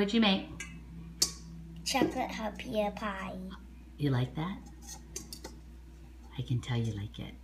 What'd you make? Chocolate hot pie. You like that? I can tell you like it.